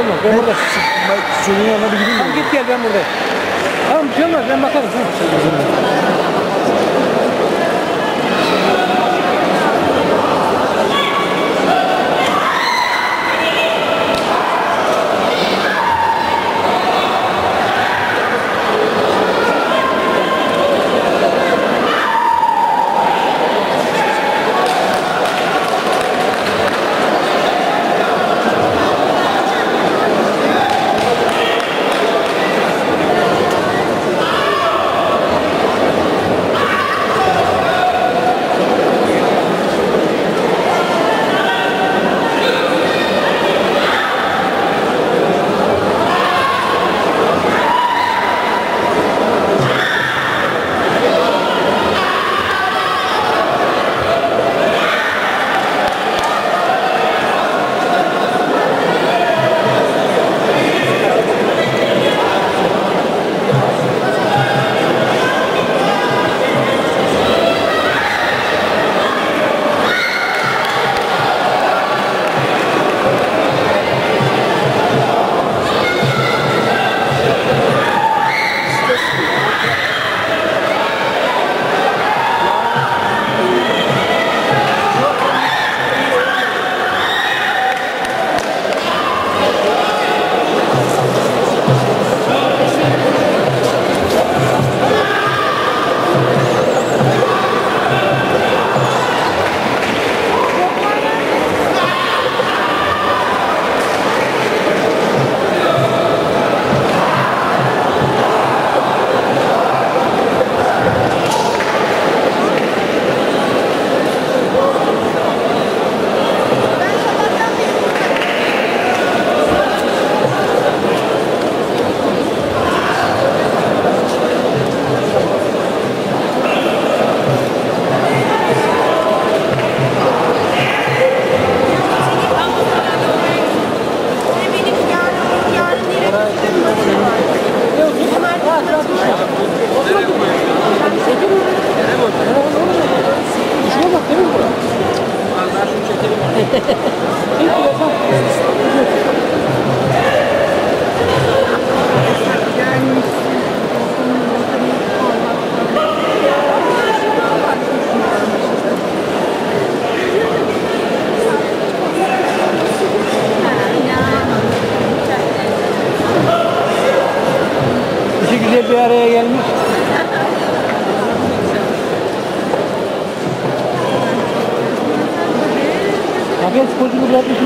olmaz. Ben burada. Çocuğun yanına bir gideyim mi? Tamam git gel ben buradayım. Tamam bir şey olmaz ben bakarım. Tamam.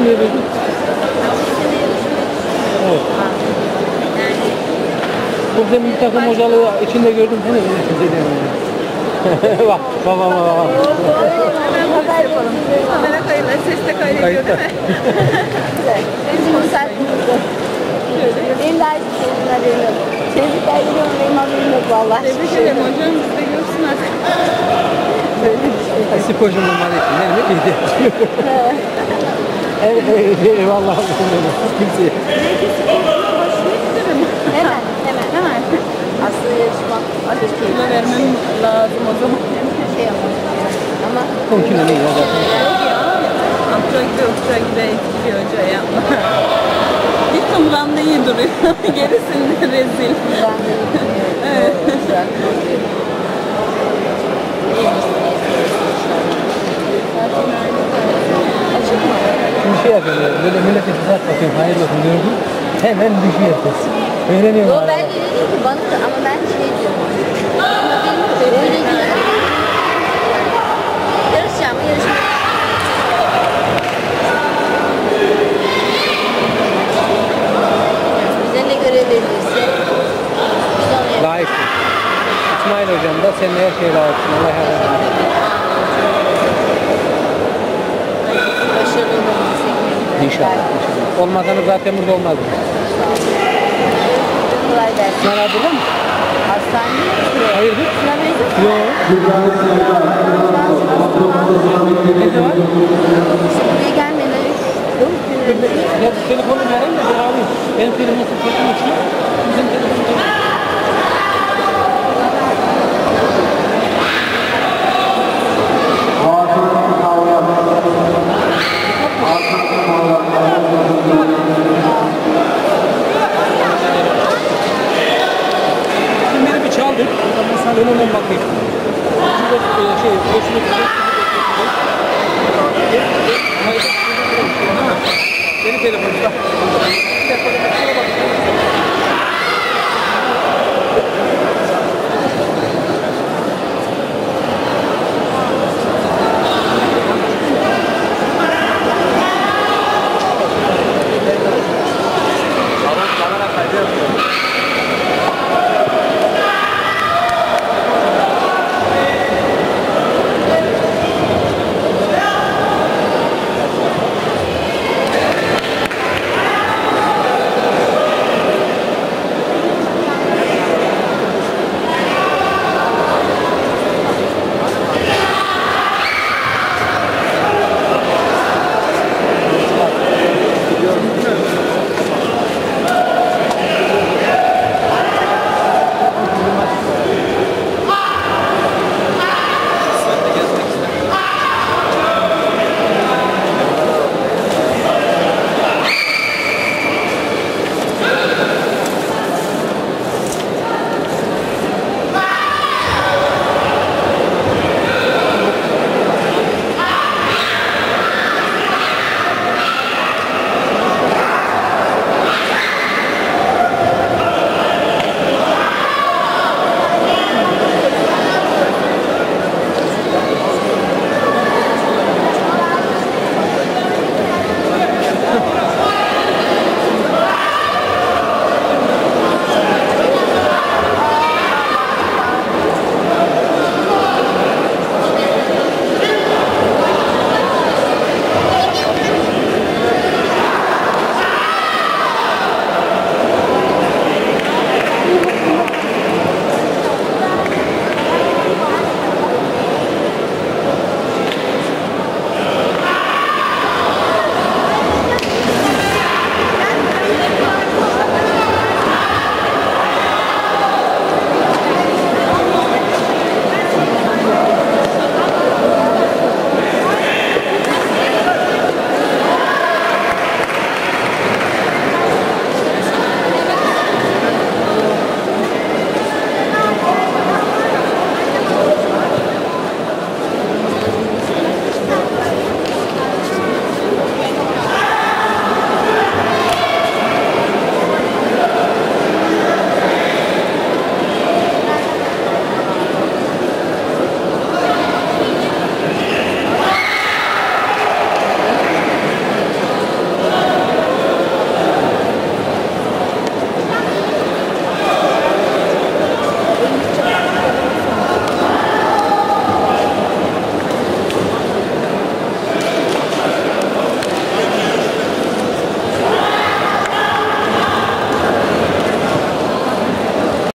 Diye dedim. Evet. Burada bir takım hocalığı içinde gördüm seni. Ben de size diyorum yani. bak babama bak. Kamera kayıtlı, ses de kaydediyor değil mi? Bizim müsaitliğimizde. Benim de aynı şeyin haberim yok. Tebrik ediyorum benim haberim yok vallahi. Tebrik ederim hocam, biz de görsün artık. Sporcu numara için. Ne demek. Evet, evet, eyvallah. Kimseye. Hemen, hemen. Hemen. Aslında yarışma ateş Kilo vermem lazım o zaman. şey. Ama Komşuna ne ya zaten. Amca gibi, okça gibi etkili hoca yapma. Bir kumranda iyi duruyor. Gerisinde rezil. Evet. Açık mı? Şey ya, böyle millete fırsat bakıyorum, hayırlı olsun gördüm. Hemen düşüyor ses. Öğreniyorum. Yo ben de dedim ki bana da ama ben şey diyorum. Ama benim öyle değil. Yarışacağım, yarışacağım. Bize ne görev verilirse biz onu yaparız. Layıksın. İsmail hocam da senin her şeye layıksın. Allah İnşallah. inşallah. Olmasanız zaten burada olmazdı. Kolay gelsin. İsmail abi burada mı? Hastane mi? Hayırdır? Yok. Ne var? Buraya gelmeden üç, dört gün önce Ya telefonum vereyim de ben alayım. Benim telefonum satın için.